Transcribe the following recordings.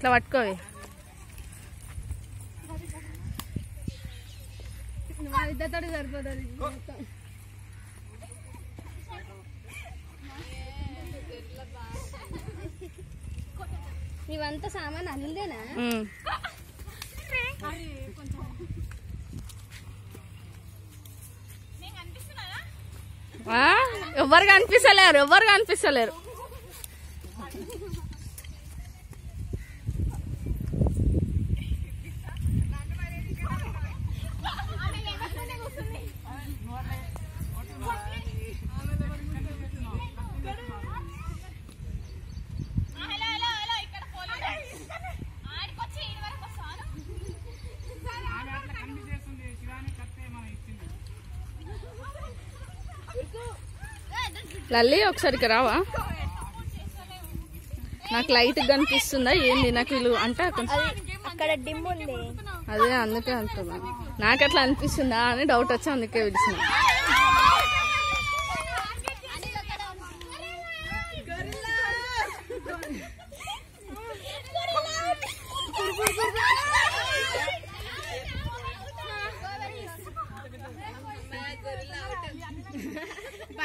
ఇట్లా పట్టుకోవి. వాళ్ళిద్దరితో సరిపోతుంది. ఇవంతా సామాన్. ఆ? ఎవ్వరు కనిపిస్తలేరు ఎవ్వరు కనిపిస్తలేరు? లల్లి ఒకసారికి రావా? నాకు లైట్ కనిపిస్తుందా ఏంది? నాకు వీళ్ళు అంటే కొంచెం అక్కడ డిమ్ ఉంది. అదే అందుకే అంటున్నా. నాకు అట్లా అనిపిస్తుందా అని డౌట్ వచ్చి అందుకే పిలిచిన.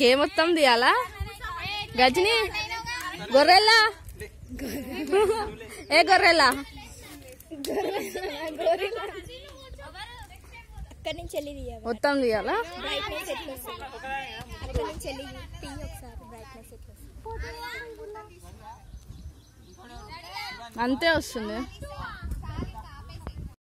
గేమ్ మొత్తం తీయాలా? గజని గొర్రెలా ఏ గొర్రెలా అక్కడి నుంచి వెళ్ళి తీయాలి మొత్తం తీయాలా బ్రైట్నెస్ ఎట్లా వస్తుంది అక్కడి నుంచి వెళ్ళి